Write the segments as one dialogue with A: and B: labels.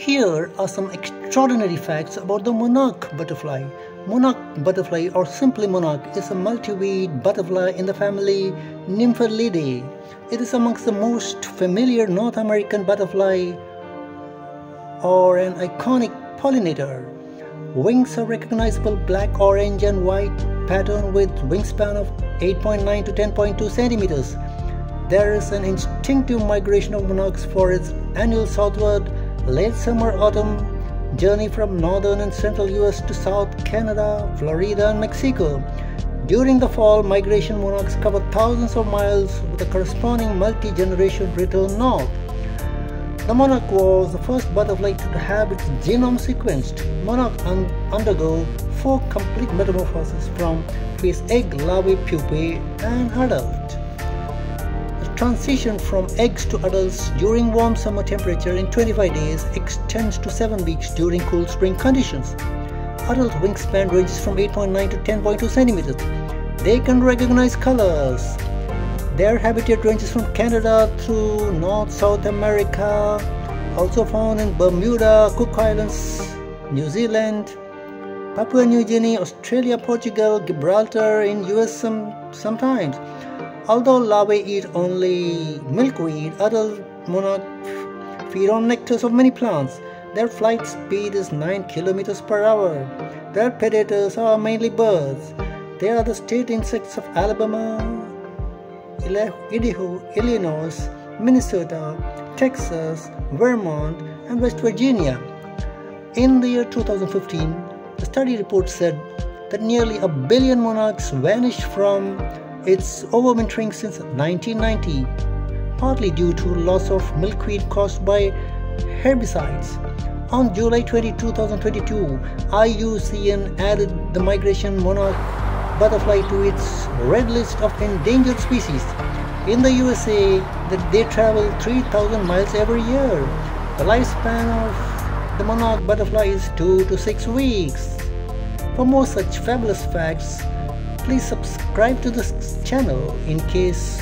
A: Here are some extraordinary facts about the monarch butterfly. Monarch butterfly or simply monarch is a multi-winged butterfly in the family Nymphalidae. It is amongst the most familiar North American butterfly or an iconic pollinator. Wings are recognizable black, orange and white pattern with wingspan of 8.9 to 10.2 centimeters. There is an instinctive migration of monarchs for its annual southward late summer autumn journey from northern and central US to South Canada, Florida, and Mexico. During the fall, migration monarchs cover thousands of miles with a corresponding multi generation return north. The monarch was the first butterfly to have its genome sequenced. Monarch un- undergo four complete metamorphoses from phase egg, larvae, pupae, and adult transition from eggs to adults during warm summer temperature in 25 days extends to 7 weeks during cool spring conditions. Adult wingspan ranges from 8.9 to 10.2 centimeters. They can recognize colors. Their habitat ranges from Canada through North South America, also found in Bermuda, Cook Islands, New Zealand, Papua New Guinea, Australia, Portugal, Gibraltar, in US some, sometimes. Although larvae eat only milkweed, adult monarchs feed on nectars of many plants. Their flight speed is 9 km per hour. Their predators are mainly birds. They are the state insects of Alabama, Idaho, Illinois, Minnesota, Texas, Vermont, and West Virginia. In the year 2015, the study report said that nearly a billion monarchs vanished from it's overwintering since 1990, partly due to loss of milkweed caused by herbicides. On July 20, 2022, IUCN added the migration monarch butterfly to its red list of endangered species. In the USA, that they travel 3,000 miles every year. The lifespan of the monarch butterfly is 2 to 6 weeks. For more such fabulous facts, please subscribe to this channel in case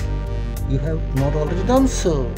A: you have not already done so.